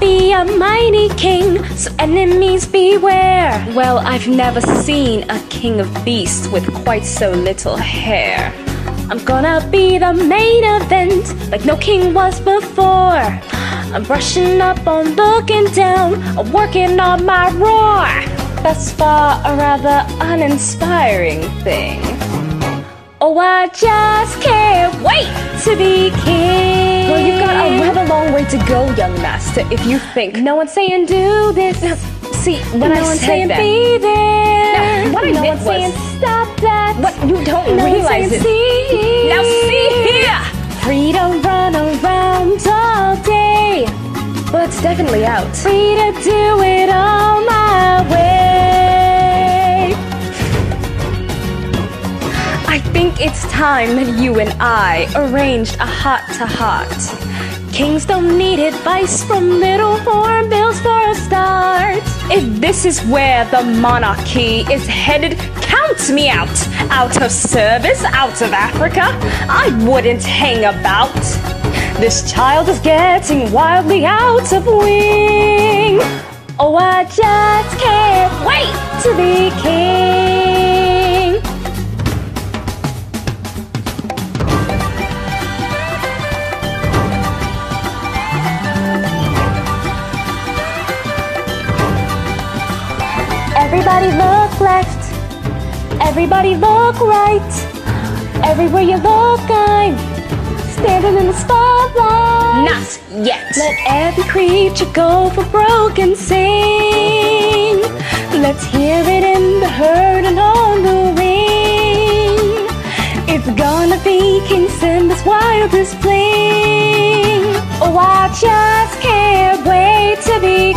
be a mighty king, so enemies beware. Well, I've never seen a king of beasts with quite so little hair. I'm gonna be the main event, like no king was before. I'm brushing up on looking down, I'm working on my roar. Thus far, a rather uninspiring thing. Oh, I just can't wait to be king. Well, you've got a long way to go, young master, if you think. No one's saying do this. See, when no I one's saying that, be there. No, what I no meant one's was- saying stop that. what you don't No one's realize saying is see. now see here. Free to run around all day. Well, it's definitely out. Free to do it all my way. I think it's time that you and I arranged a heart to heart. Kings don't need advice from little bills for a start. If this is where the monarchy is headed, count me out. Out of service, out of Africa, I wouldn't hang about. This child is getting wildly out of wing. Oh, I just can't wait to be king. Everybody look left. Everybody look right. Everywhere you look, I'm standing in the spotlight. Not yet. Let every creature go for broke and sing. Let's hear it in the herd and on the ring. It's gonna be King Simba's wildest fling. Oh, I just can't wait to be